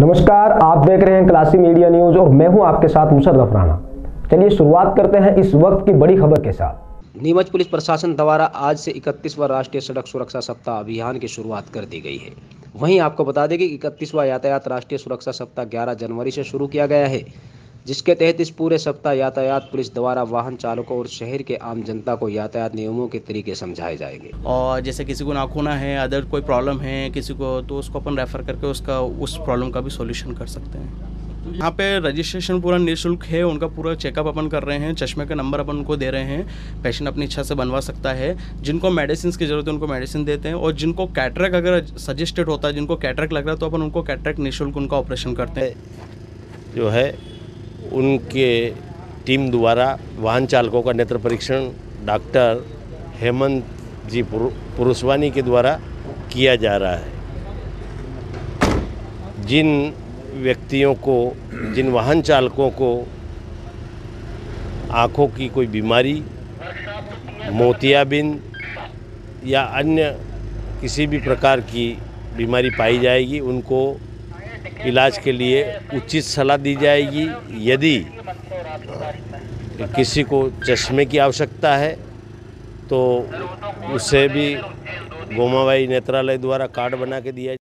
नमस्कार, आप देख रहे हैं क्लासी मीडिया न्यूज़ और मैं हूँ आपके साथ मुशर्रफ राणा चलिए शुरुआत करते हैं इस वक्त की बड़ी खबर के साथ। नीमच पुलिस प्रशासन द्वारा आज से 31वां राष्ट्रीय सड़क सुरक्षा सप्ताह अभियान की शुरुआत कर दी गई है। वहीं आपको बता दें कि 31वां यातायात राष्ट्रीय सुरक्षा सप्ताह 11 जनवरी से शुरू किया गया है। जिसके तहत इस पूरे सप्ताह यातायात पुलिस द्वारा वाहन चालकों और शहर के आम जनता को यातायात नियमों के तरीके समझाए जाएँगे। और जैसे किसी को नाखूना है अदर कोई प्रॉब्लम है किसी को तो उसको अपन रेफ़र करके उसका उस प्रॉब्लम का भी सोल्यूशन कर सकते हैं। यहाँ पे रजिस्ट्रेशन पूरा निःशुल्क है उनका पूरा चेकअप अपन कर रहे हैं चश्मे का नंबर अपन उनको दे रहे हैं पेशेंट अपनी इच्छा से बनवा सकता है जिनको मेडिसिन की ज़रूरत है उनको मेडिसिन देते हैं और जिनको कैटरक अगर सजेस्टेड होता है जिनको कैटरक लग रहा है तो अपन उनको कैटरक निःशुल्क उनका ऑपरेशन करते हैं। जो है उनके टीम द्वारा वाहन चालकों का नेत्र परीक्षण डॉक्टर हेमंत जी पुरुषवानी के द्वारा किया जा रहा है। जिन व्यक्तियों को, जिन वाहन चालकों को आँखों की कोई बीमारी, मोतियाबिंद या अन्य किसी भी प्रकार की बीमारी पाई जाएगी, उनको इलाज के लिए उचित सलाह दी जाएगी। यदि किसी को चश्मे की आवश्यकता है तो उसे भी गोमाबाई नेत्रालय द्वारा कार्ड बना के दिया